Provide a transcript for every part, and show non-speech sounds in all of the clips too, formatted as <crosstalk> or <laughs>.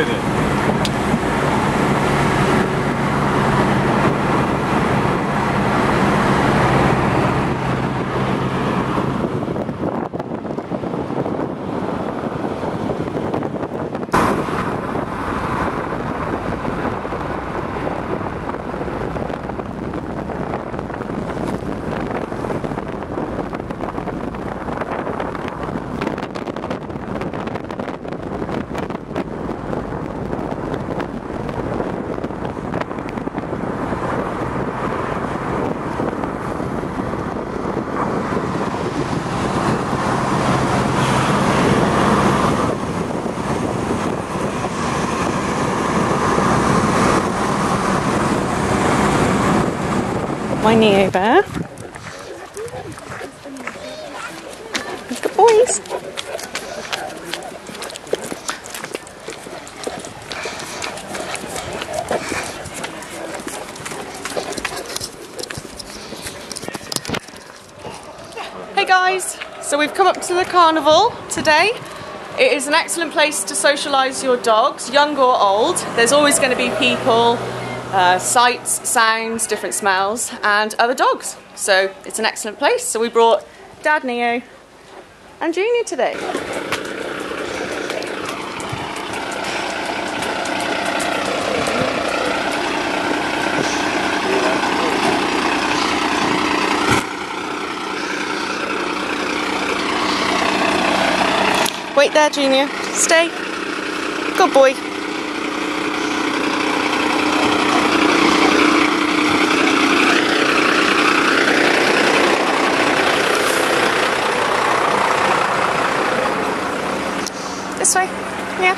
Pivot. My bear. Good boys. Hey guys, so we've come up to the carnival today. It is an excellent place to socialise your dogs, young or old. There's always going to be people, uh, sights, sounds, different smells, and other dogs. So it's an excellent place. So we brought Dad Neo and Junior today. Wait there, Junior. Stay. Good boy. This way. Yeah.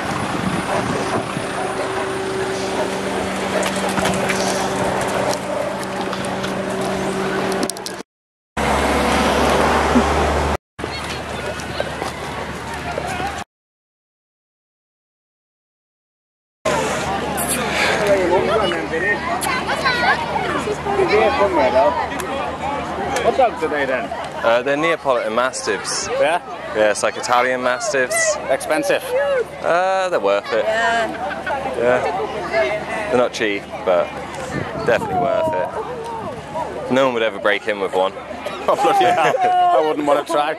What dogs are they then? Uh, they're Neapolitan Mastiffs. Yeah? Yeah, it's like Italian Mastiffs. Expensive. Uh, they're worth it. Yeah. yeah. They're not cheap, but definitely worth it. No one would ever break in with one. <laughs> Oh, bloody hell. I wouldn't want to try.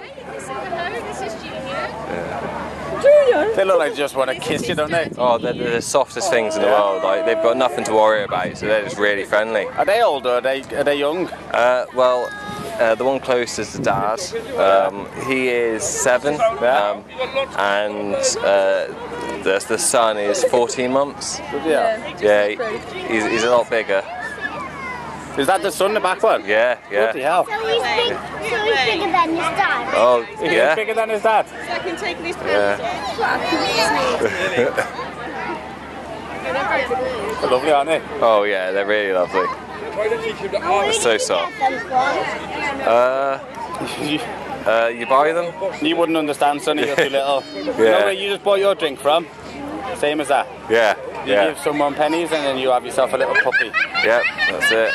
They look like they just want to kiss you, don't they? Oh, they're, they're the softest things in the world. Like they've got nothing to worry about, so they're just really friendly. Are they old or are they, are they young? Uh, well, uh, the one closest is the dad. Um, he is seven, um, and uh, the, the son is 14 months. Yeah. Yeah, he- he's, he's a lot bigger. Is that the son, the back one? Yeah, Bloody yeah. hell. So he's, big, so he's bigger than his dad. Oh, He's yeah. bigger than his dad. I can take these Yeah. <laughs> They're lovely, aren't they? Oh, yeah, they're really lovely. So soft. Uh, uh, you buy them? You wouldn't understand, Sonny, you're too little. <laughs> You know Yeah. where you just bought your drink from? Same as that. Yeah, You yeah, give someone pennies and then you have yourself a little puppy. yep, that's it. <laughs>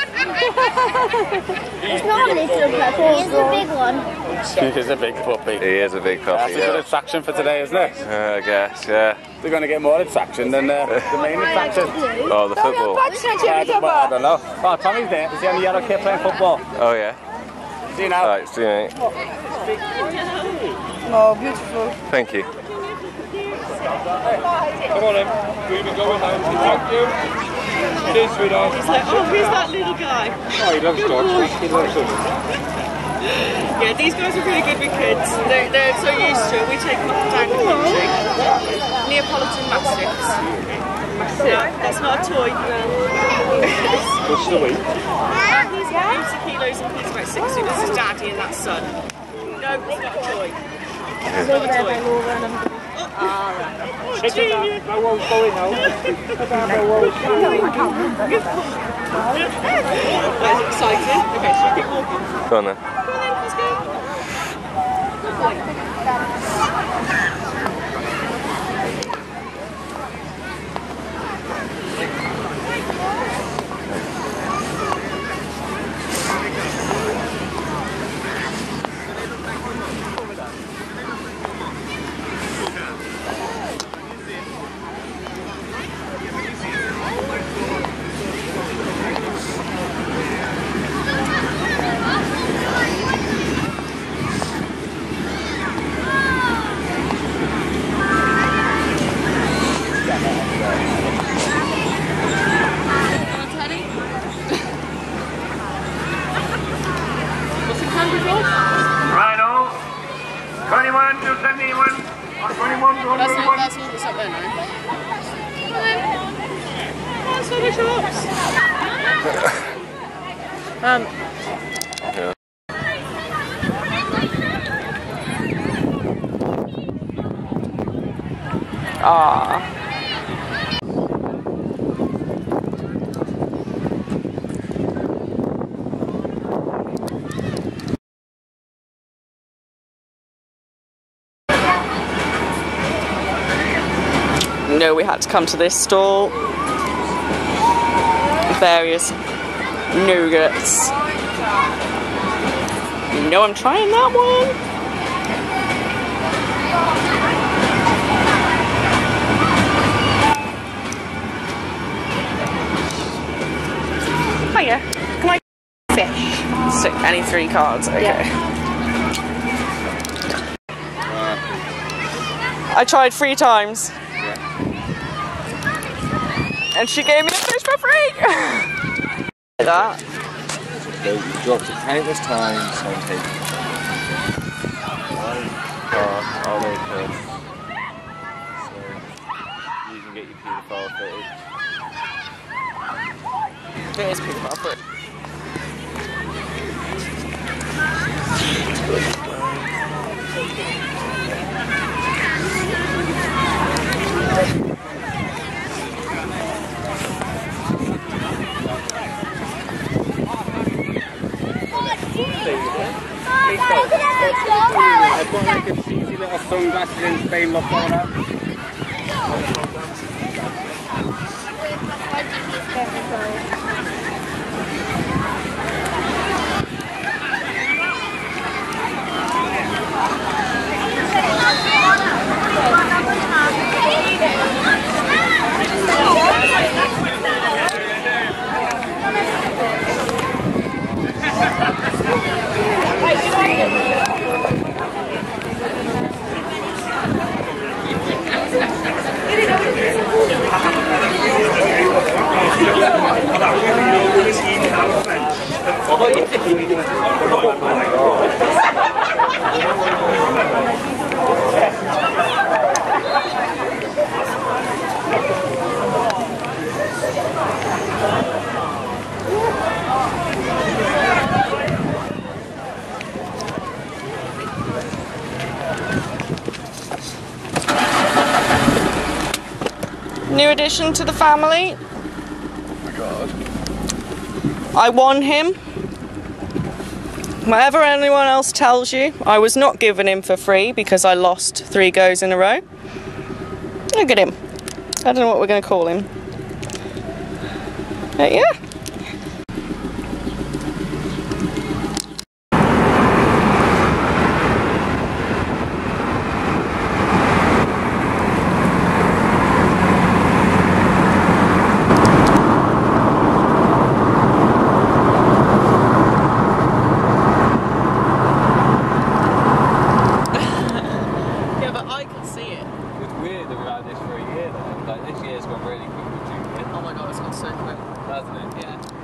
it's not a little puppy, he's a big one. He's a big puppy. He is a big puppy. That's puppy, a good attraction for today, isn't it? Uh, I guess, yeah. They're going to get more attraction than uh, the main attraction. Oh, the football. Yeah, well, I don't know. Oh, Tommy's there. Is he on the yellow kit playing football? Oh, yeah. See you now. Right, see you, mate. Oh, beautiful. Thank you. Come on, Em. We've been going now. Thank you. Cheers, sweetheart. He's like, oh, who's that little guy? Oh, he loves dogs. He loves them. Yeah, these guys are really good with kids. They're, they're so used to it. We take them up and down the country. Neapolitan Mastiffs. No, that's not a toy. What's the weight? Uh, he's 80 kilos and he's about 60. This is daddy and that's son. No, it's not a toy. It's not a toy. Check it out. No one's going now. Check out no one's That's exciting. Okay, so we keep walking. Go on then. Come on then, let's go. Ah. No, we had to come to this stall. Various nougats. You know I'm trying that one. So, any three cards, okay. I tried three times. And she gave me a fish for free! <laughs> that. So you dropped it countless times on tape. I'll make her. So you can get your paedophile footage. It is pretty proper. I've got like a cheesy little sunglasses in Spain look on up. Addition to the family. I won him. Whatever anyone else tells you, I was not given him for free because I lost three goes in a row. Look at him. I don't know what we're going to call him. But yeah. about this for a year. Like, this year's gone really quick with Oh my god, it's gone so quick. Hasn't it? Yeah.